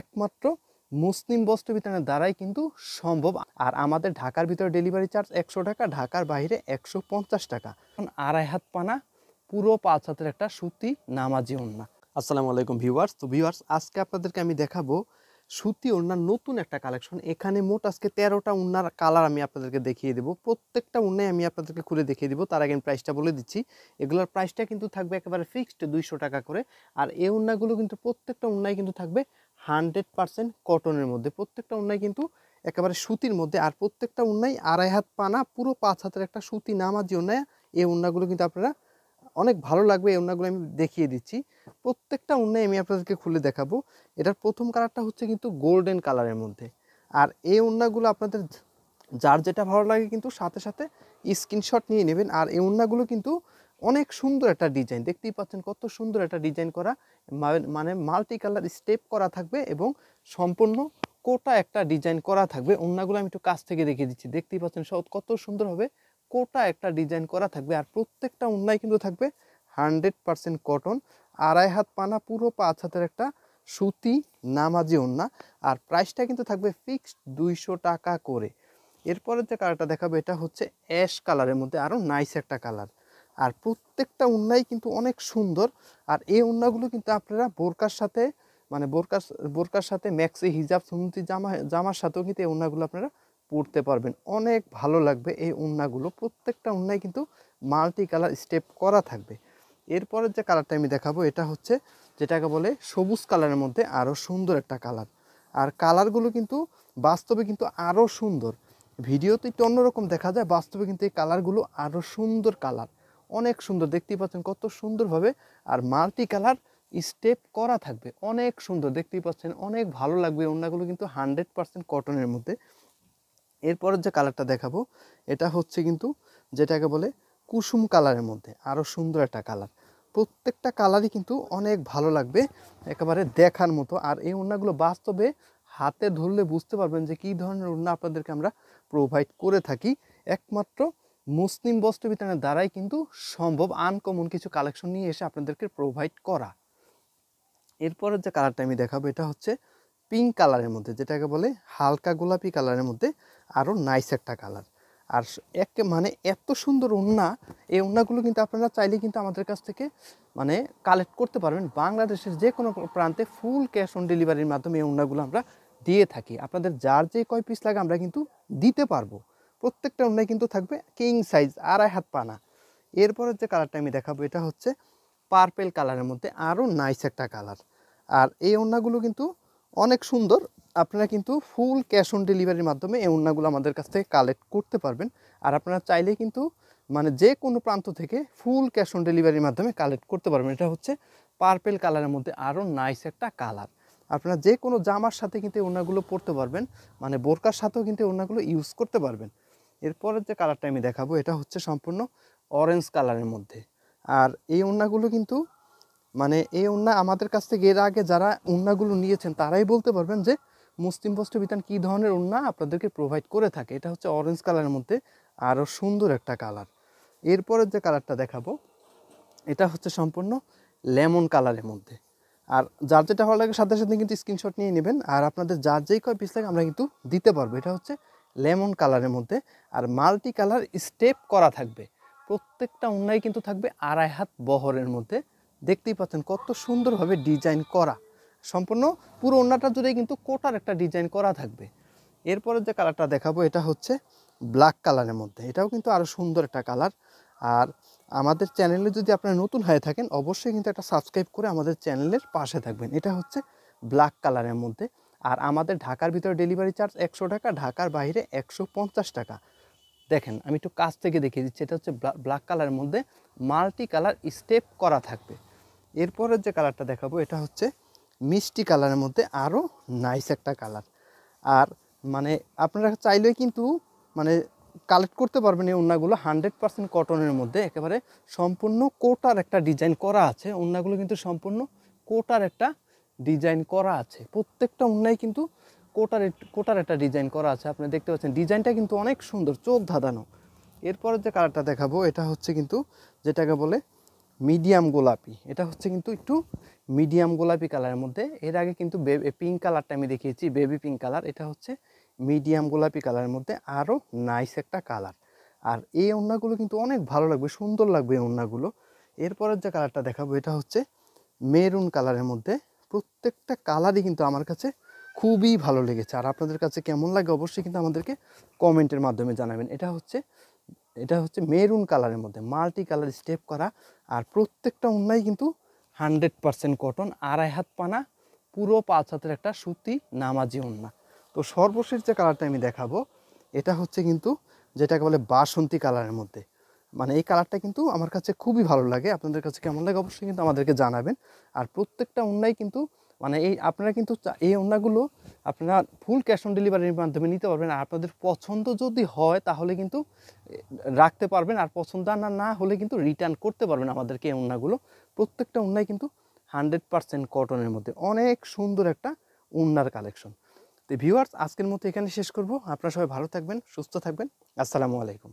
একমাত্র মুসলিম বস্ত্র বিতরণের দ্বারাই কিন্তু সম্ভব। আর আমাদের ঢাকার ভিতরে ডেলিভারি চার্জ একশো টাকা, ঢাকার বাইরে একশো পঞ্চাশ টাকা। এখন আড়াই হাত পানা, পুরো পাঁচ হাতের একটা সুতি নামাজি ওড়না। আসসালামু আলাইকুম ভিউয়ার্স। তো ভিউয়ার্স, আজকে আপনাদেরকে আমি দেখাবো সুতি ওড়নার নতুন একটা কালেকশন। এখানে মোট আজকে তেরোটা ওড়নার কালার আমি আপনাদেরকে দেখিয়ে দেবো। প্রত্যেকটা ওড়নায় আমি আপনাদেরকে খুলে দেখিয়ে দেবো। তার আগে প্রাইসটা বলে দিচ্ছি। এগুলোর প্রাইসটা কিন্তু থাকবে একেবারে ফিক্সড দুইশো টাকা করে। আর এই ওড়নাগুলো কিন্তু প্রত্যেকটা ওড়নায় কিন্তু থাকবে হান্ড্রেড পার্সেন্ট কটনের মধ্যে। প্রত্যেকটা ওড়নায় কিন্তু একেবারে সুতির মধ্যে। আর প্রত্যেকটা ওড়নায় আড়াই হাত পানা, পুরো পাঁচ হাতের একটা সুতি নামাজি ওড়নায় এই ওড়নাগুলো কিন্তু আপনারা, অনেক ভালো লাগবে এই ওড়নাগুলো আমি দেখিয়ে দিচ্ছি। প্রত্যেকটা ওড়নায় আমি আপনাদেরকে খুলে দেখাবো। এটার প্রথম কালারটা হচ্ছে কিন্তু গোল্ডেন কালারের মধ্যে। আর এই ওড়নাগুলো আপনাদের যার যেটা ভালো লাগে কিন্তু সাথে সাথে স্ক্রিনশট নিয়ে নেবেন। আর এই ওড়নাগুলো কিন্তু অনেক সুন্দর একটা ডিজাইন দেখতেই পাচ্ছেন কত সুন্দর একটা ডিজাইন করা। মানে মাল্টি কালার স্টেপ করা থাকবে এবং সম্পূর্ণ কোটা একটা ডিজাইন করা থাকবে। ওড়নাগুলো আমি একটু কাছ থেকে দেখিয়ে দিচ্ছি। দেখতেই পাচ্ছেন সব কত সুন্দর হবে। কোটা একটা ডিজাইন করা থাকবে আর প্রত্যেকটা ওড়নায় কিন্তু থাকবে হান্ড্রেড পার্সেন্ট কটন আড়াই হাত পানা পুরো পাঁচ হাতের একটা সুতি নামাজি ওড়না আর প্রাইসটা কিন্তু থাকবে ফিক্সড দুইশো টাকা করে। এরপরে যে কালারটা দেখাবো, এটা হচ্ছে অ্যাশ কালারের মধ্যে আরও নাইস একটা কালার আর প্রত্যেকটা উন্নাই কিন্তু অনেক সুন্দর। আর এই উন্নাগুলো কিন্তু আপনারা বোরকার সাথে মানে বোরকার বোরকার সাথে ম্যাক্সি হিজাব সুন্নতি জামা, জামার সাথেও কিন্তু এই উন্নাগুলো আপনারা পরতে পারবেন। অনেক ভালো লাগবে এই উন্নাগুলো। প্রত্যেকটা উন্নায় কিন্তু মাল্টি কালার স্টেপ করা থাকবে। এরপরের যে কালারটা আমি দেখাবো, এটা হচ্ছে যেটাকে বলে সবুজ কালারের মধ্যে আরও সুন্দর একটা কালার। আর কালারগুলো কিন্তু বাস্তবে কিন্তু আরও সুন্দর। ভিডিওতে একটু অন্যরকম দেখা যায়, বাস্তবে কিন্তু এই কালারগুলো আরও সুন্দর কালার। অনেক সুন্দর। দেখতেই পাচ্ছেন কত সুন্দরভাবে আর মাল্টি কালার স্টেপ করা থাকবে। অনেক সুন্দর। দেখতেই পাচ্ছেন অনেক ভালো লাগবে ওড়নাগুলো কিন্তু হান্ড্রেড পার্সেন্ট কটনের মধ্যে। এরপরের যে কালারটা দেখাবো, এটা হচ্ছে কিন্তু যেটাকে বলে কুসুম কালারের মধ্যে। আরও সুন্দর একটা কালার প্রত্যেকটা কালারই কিন্তু অনেক ভালো লাগবে একেবারে দেখার মতো। আর এই ওড়নাগুলো বাস্তবে হাতে ধরলে বুঝতে পারবেন যে কী ধরনের ওড়না আপনাদেরকে আমরা প্রোভাইড করে থাকি। একমাত্র মুসলিম বস্ত্র বিতানের দ্বারাই কিন্তু সম্ভব আনকমন কিছু কালেকশন নিয়ে এসে আপনাদেরকে প্রোভাইড করা। এরপরের যে কালারটা আমি দেখাবো, এটা হচ্ছে পিঙ্ক কালারের মধ্যে, যেটাকে বলে হালকা গোলাপি কালারের মধ্যে আরও নাইস একটা কালার আর স- এক মানে এত সুন্দর ওড়না এই ওড়নাগুলো কিন্তু আপনারা চাইলে কিন্তু আমাদের কাছ থেকে মানে কালেক্ট করতে পারবেন। বাংলাদেশের যে কোনো প্রান্তে ফুল ক্যাশ অন ডেলিভারির মাধ্যমে এই ওড়নাগুলো আমরা দিয়ে থাকি। আপনাদের যার যে কয় পিস লাগে আমরা কিন্তু দিতে পারব। প্রত্যেকটা ওড়নায় কিন্তু থাকবে কিং সাইজ আড়াই হাত পানা এরপরের যে কালারটা আমি দেখাবো, এটা হচ্ছে পার্পেল কালারের মধ্যে আরও নাইস একটা কালার আর এই ওড়নাগুলো কিন্তু অনেক সুন্দর। আপনারা কিন্তু ফুল ক্যাশ অন ডেলিভারির মাধ্যমে এই ওড়নাগুলো আমাদের কাছ থেকে কালেক্ট করতে পারবেন। আর আপনারা চাইলে কিন্তু মানে যে কোনো প্রান্ত থেকে ফুল ক্যাশ অন ডেলিভারির মাধ্যমে কালেক্ট করতে পারবেন। এটা হচ্ছে পার্পেল কালারের মধ্যে আরও নাইস একটা কালার আপনারা যে কোনো জামার সাথে কিন্তু এই ওড়নাগুলো পরতে পারবেন। মানে বোরকার সাথেও কিন্তু এই ওড়নাগুলো ইউজ করতে পারবেন। এরপরের যে কালারটা আমি দেখাবো, এটা হচ্ছে সম্পূর্ণ অরেঞ্জ কালারের মধ্যে। আর এই ওড়নাগুলো কিন্তু মানে এই ওড়না আমাদের কাছ থেকে এর আগে যারা ওড়নাগুলো নিয়েছেন, তারাই বলতে পারবেন যে মুসলিম বস্ত্র বিতান কী ধরনের ওড়না আপনাদেরকে প্রোভাইড করে থাকে। এটা হচ্ছে অরেঞ্জ কালারের মধ্যে আরও সুন্দর একটা কালার এরপরের যে কালারটা দেখাবো, এটা হচ্ছে সম্পূর্ণ লেমন কালারের মধ্যে। আর যার যেটা ভালো লাগে সাথে সাথে কিন্তু স্ক্রিনশট নিয়ে নেবেন। আর আপনাদের যার যেই কয় পিস লাগে, আমরা কিন্তু দিতে পারব। এটা হচ্ছে লেমন কালারের মধ্যে আর মাল্টি কালার স্টেপ করা থাকবে। প্রত্যেকটা উন্নয় কিন্তু থাকবে আড়াই হাত বহরের মধ্যে। দেখতেই পাচ্ছেন কত সুন্দরভাবে ডিজাইন করা। সম্পূর্ণ পুরো ওড়নাটা জুড়ে কিন্তু কোটার একটা ডিজাইন করা থাকবে। এরপরে যে কালারটা দেখাবো, এটা হচ্ছে ব্ল্যাক কালারের মধ্যে। এটাও কিন্তু আরও সুন্দর একটা কালার। আর আমাদের চ্যানেলে যদি আপনারা নতুন হয়ে থাকেন, অবশ্যই কিন্তু একটা সাবস্ক্রাইব করে আমাদের চ্যানেলের পাশে থাকবেন। এটা হচ্ছে ব্ল্যাক কালারের মধ্যে। আর আমাদের ঢাকার ভিতরে ডেলিভারি চার্জ একশো টাকা, ঢাকার বাইরে একশো পঞ্চাশ টাকা। দেখেন, আমি একটু কাছ থেকে দেখিয়ে দিচ্ছি, এটা হচ্ছে ব্ল্যাক কালারের মধ্যে মাল্টি কালার স্টেপ করা থাকবে। এরপরের যে কালারটা দেখাবো, এটা হচ্ছে মিষ্টি কালারের মধ্যে আরও নাইস একটা কালার আর মানে আপনারা চাইলে কিন্তু মানে কালেক্ট করতে পারবেন এই ওড়নাগুলো হান্ড্রেড পার্সেন্ট কটনের মধ্যে একেবারে সম্পূর্ণ কোটার একটা ডিজাইন করা আছে। ওড়নাগুলো কিন্তু সম্পূর্ণ কোটার একটা ডিজাইন করা আছে। প্রত্যেকটা ওড়নায় কিন্তু কোটার কোটার একটা ডিজাইন করা আছে। আপনি দেখতে পাচ্ছেন ডিজাইনটা কিন্তু অনেক সুন্দর, চোখ ধাঁধানো। এরপরে যে কালারটা দেখাবো, এটা হচ্ছে কিন্তু যেটাকে বলে মিডিয়াম গোলাপি। এটা হচ্ছে কিন্তু একটু মিডিয়াম গোলাপি কালারের মধ্যে। এর আগে কিন্তু বেবি পিঙ্ক কালারটা আমি দেখিয়েছি বেবি পিঙ্ক কালার এটা হচ্ছে মিডিয়াম গোলাপি কালারের মধ্যে আরও নাইস একটা কালার। আর এই ওড়নাগুলো কিন্তু অনেক ভালো লাগবে, সুন্দর লাগবে এই ওড়নাগুলো। এরপরের যে কালারটা দেখাবো, এটা হচ্ছে মেরুন কালারের মধ্যে প্রত্যেকটা কালারই কিন্তু আমার কাছে খুবই ভালো লেগেছে। আর আপনাদের কাছে কেমন লাগে অবশ্যই কিন্তু আমাদেরকে কমেন্টের মাধ্যমে জানাবেন। এটা হচ্ছে এটা হচ্ছে মেরুন কালারের মধ্যে মাল্টি কালার স্টেপ করা। আর প্রত্যেকটা ওড়নাই কিন্তু হান্ড্রেড পারসেন্ট কটন, আড়াই হাত পানা, পুরো পাঁচ হাতের একটা সুতি নামাজি ওড়না তো সর্বশেষ যে কালারটা আমি দেখাবো, এটা হচ্ছে কিন্তু যেটাকে বলে বাসন্তী কালারের মধ্যে। মানে এই কালারটা কিন্তু আমার কাছে খুবই ভালো লাগে। আপনাদের কাছে কেমন লাগে অবশ্যই কিন্তু আমাদেরকে জানাবেন। আর প্রত্যেকটা অন্যায় কিন্তু মানে এই আপনারা কিন্তু এই ওড়নাগুলো আপনারা ফুল ক্যাশ অন ডেলিভারির মাধ্যমে নিতে পারবেন। আর আপনাদের পছন্দ যদি হয় তাহলে কিন্তু রাখতে পারবেন। আর পছন্দ না না হলে কিন্তু রিটার্ন করতে পারবেন আমাদেরকে এই ওড়নাগুলো প্রত্যেকটা অন্যায় কিন্তু হান্ড্রেড পারসেন্ট কটনের মধ্যে। অনেক সুন্দর একটা ওড়নার কালেকশন তো ভিউয়ার্স আজকের মতো এখানে শেষ করব। আপনারা সবাই ভালো থাকবেন, সুস্থ থাকবেন। আসসালামু আলাইকুম।